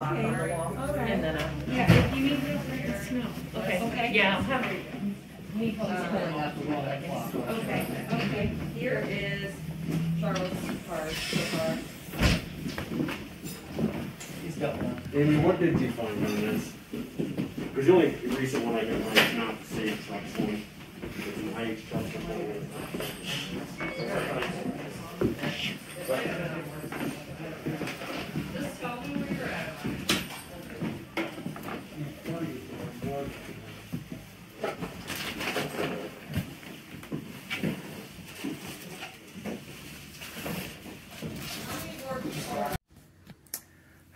Okay, And okay. then, uh, Yeah, if you need this, let us know. okay, Okay. yeah, I'll have it. Okay, okay. Here is Charlotte's card so far. He's got one. Amy, what did you find on this? Because the only recent one I got mine is not the same trucks one. It's an IH truck. Just tell me where you're at.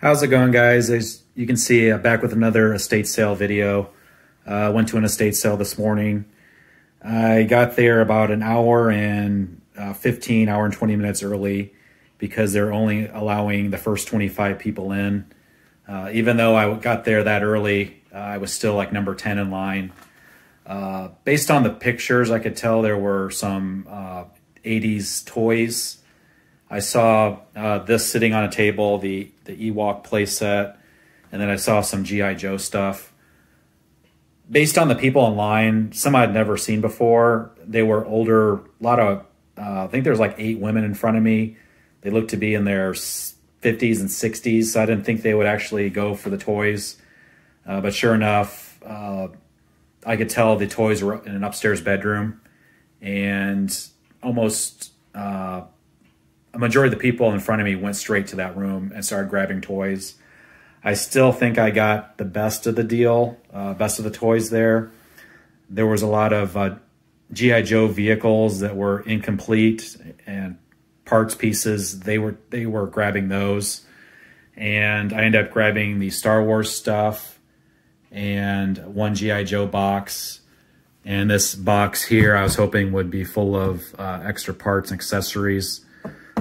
How's it going, guys? As you can see, I'm back with another estate sale video. Uh, went to an estate sale this morning. I got there about an hour and uh, 15, hour and 20 minutes early because they're only allowing the first 25 people in. Uh, even though I got there that early, uh, I was still like number 10 in line. Uh, based on the pictures, I could tell there were some uh, 80s toys I saw uh, this sitting on a table, the the Ewok playset, and then I saw some GI Joe stuff. Based on the people online, some I'd never seen before. They were older. A lot of, uh, I think there's like eight women in front of me. They looked to be in their 50s and 60s, so I didn't think they would actually go for the toys. Uh, but sure enough, uh, I could tell the toys were in an upstairs bedroom, and almost uh, a majority of the people in front of me went straight to that room and started grabbing toys. I still think I got the best of the deal, uh, best of the toys there. There was a lot of uh, GI Joe vehicles that were incomplete and parts pieces. They were they were grabbing those, and I ended up grabbing the Star Wars stuff and one GI Joe box. And this box here, I was hoping would be full of uh, extra parts and accessories.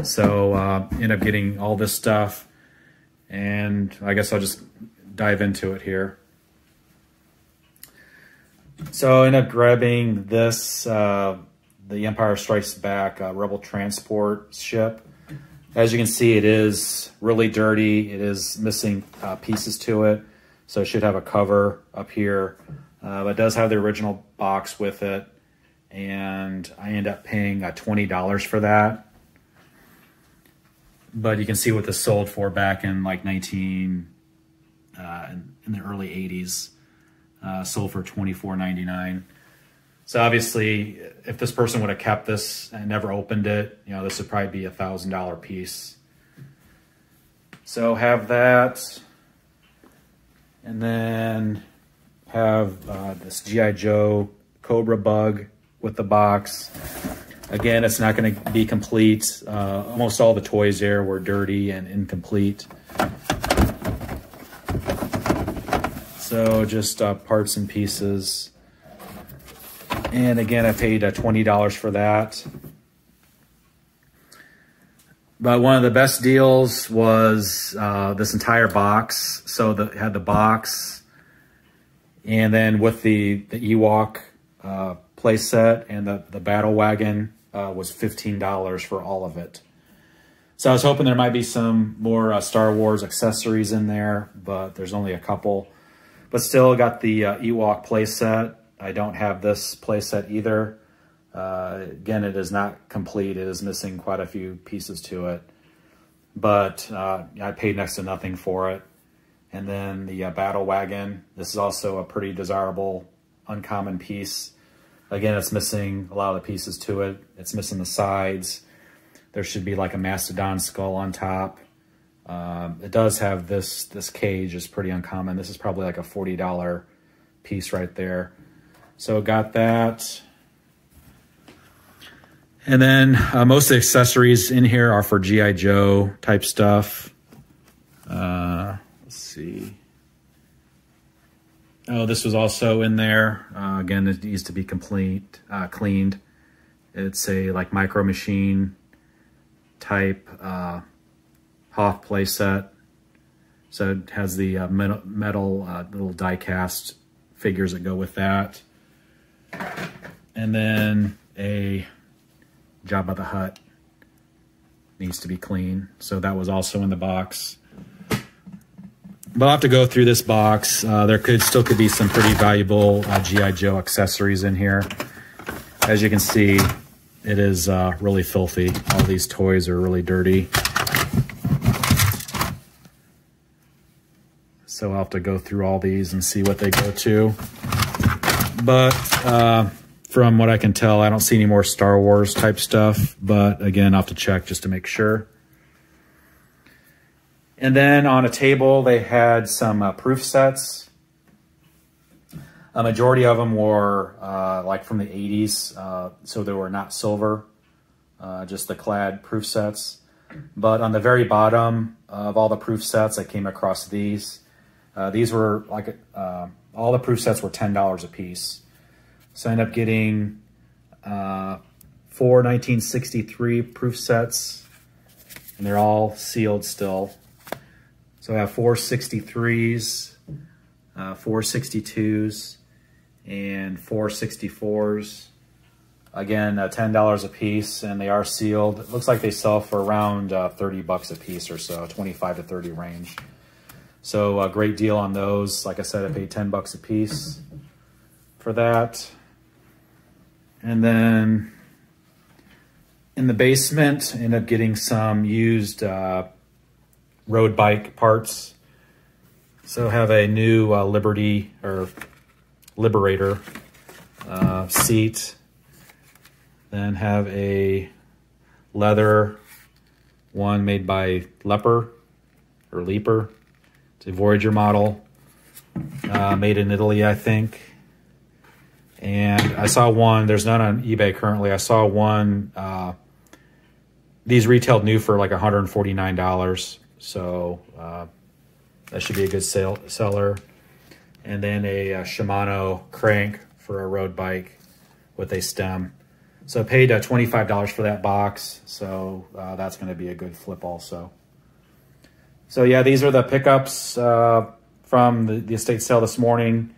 So uh, end up getting all this stuff, and I guess I'll just dive into it here. So I end up grabbing this, uh, the Empire Strikes Back uh, Rebel Transport ship. As you can see, it is really dirty. It is missing uh, pieces to it, so it should have a cover up here. Uh, but it does have the original box with it, and I end up paying uh, $20 for that but you can see what this sold for back in like 19 uh, in, the early 80s uh, sold for 24.99 so obviously if this person would have kept this and never opened it you know this would probably be a thousand dollar piece. So have that. And then have uh, this gi joe cobra bug with the box Again, it's not going to be complete. Uh, almost all the toys there were dirty and incomplete. So just uh, parts and pieces. And again, I paid uh, $20 for that. But one of the best deals was uh, this entire box. So the had the box, and then with the the Ewok uh, playset and the the battle wagon uh, was $15 for all of it. So I was hoping there might be some more uh, Star Wars accessories in there, but there's only a couple. But still got the uh, Ewok playset. I don't have this playset either. Uh, again, it is not complete. It is missing quite a few pieces to it. But uh, I paid next to nothing for it. And then the uh, Battle Wagon. This is also a pretty desirable, uncommon piece. Again, it's missing a lot of the pieces to it. It's missing the sides. There should be like a mastodon skull on top. Um, it does have this, this cage is pretty uncommon. This is probably like a $40 piece right there. So got that. And then uh, most of the accessories in here are for G.I. Joe type stuff. Uh, let's see. Oh, this was also in there. Uh, again, it needs to be complete, uh, cleaned. It's a like micro machine type uh, Hoth playset. So it has the uh, metal, metal uh, little die cast figures that go with that. And then a Jabba the Hutt needs to be clean. So that was also in the box. But I'll have to go through this box. Uh, there could still could be some pretty valuable uh, GI Joe accessories in here. As you can see, it is uh, really filthy. All these toys are really dirty. So I'll have to go through all these and see what they go to. But uh, from what I can tell, I don't see any more Star Wars type stuff. But again, I'll have to check just to make sure. And then on a table, they had some uh, proof sets. A majority of them were uh, like from the 80s, uh, so they were not silver, uh, just the clad proof sets. But on the very bottom of all the proof sets, I came across these. Uh, these were like, uh, all the proof sets were $10 a piece. So I ended up getting four 1963 proof sets, and they're all sealed still. So I have four 63s, uh, four 62s, and four 64s. Again, uh, $10 a piece, and they are sealed. It looks like they sell for around uh, 30 bucks a piece or so, 25 to 30 range. So a great deal on those. Like I said, I paid 10 bucks a piece for that. And then in the basement, end up getting some used uh, road bike parts. So have a new uh, Liberty or Liberator uh, seat. Then have a leather one made by Leper or Leaper. It's a Voyager model, uh, made in Italy, I think. And I saw one, there's none on eBay currently. I saw one, uh, these retailed new for like $149. So uh, that should be a good sale, seller. And then a, a Shimano crank for a road bike with a stem. So I paid uh, $25 for that box. So uh, that's going to be a good flip also. So yeah, these are the pickups uh, from the, the estate sale this morning.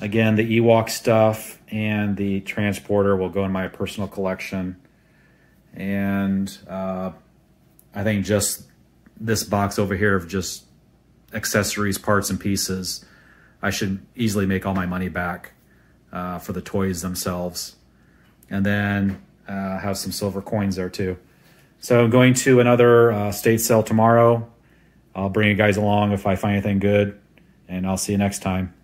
Again, the Ewok stuff and the transporter will go in my personal collection. And uh, I think just this box over here of just accessories, parts, and pieces, I should easily make all my money back uh, for the toys themselves. And then uh, have some silver coins there too. So I'm going to another uh, state sale tomorrow. I'll bring you guys along if I find anything good, and I'll see you next time.